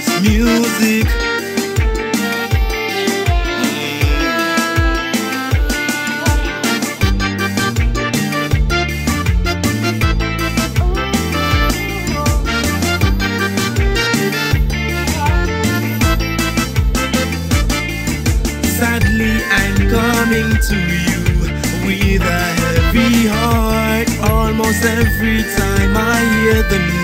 just music. Sadly, I'm coming to you with a heavy heart. Almost every time I hear the news,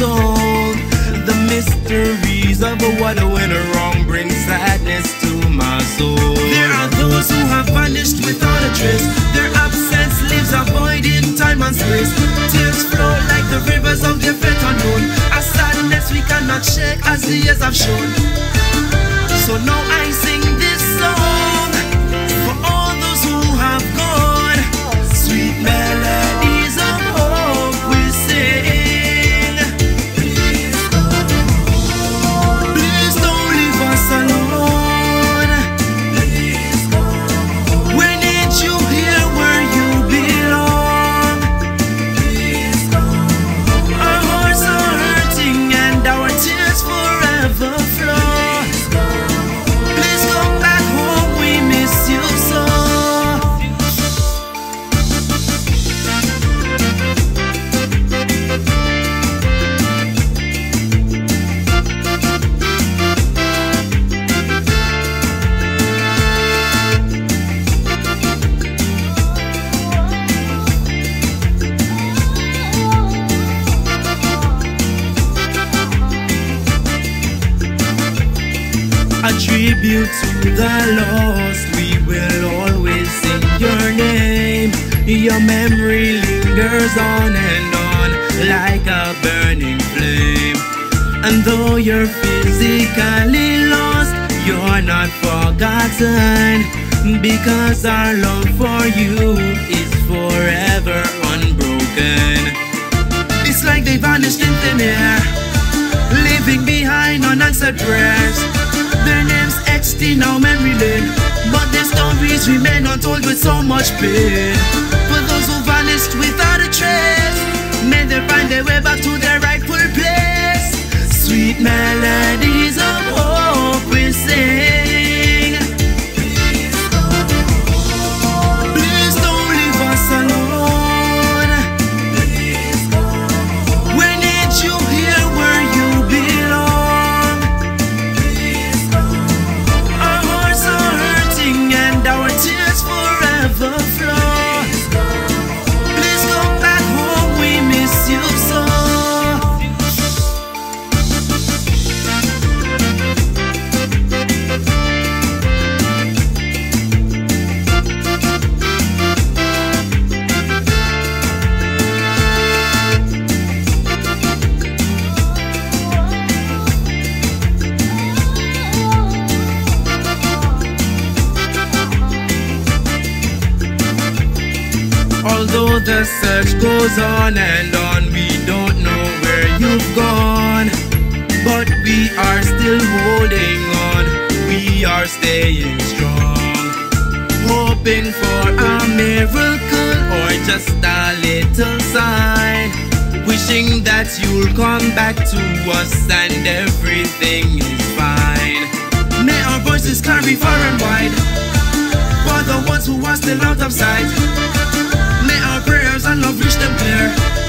The mysteries of what went wrong bring sadness to my soul. There are those who have vanished without a trace. Their absence leaves a void in time and space. Tears flow like the rivers of the fate unknown. A sadness we cannot shake as the years have shown. A tribute to the lost, we will always sing your name. Your memory lingers on and on like a burning flame. And though you're physically lost, you're not forgotten. Because our love for you is forever unbroken. It's like they vanished in thin air, leaving behind unanswered prayers. In our memory lane, but their stories remain untold with so much pain. For those who vanished without a trace, may they find their way The search goes on and on, we don't know where you've gone. But we are still holding on, we are staying strong. Hoping for a miracle or just a little sign. Wishing that you'll come back to us and everything is fine. May our voices carry far and wide for the ones who are still out of sight. Reach them clear,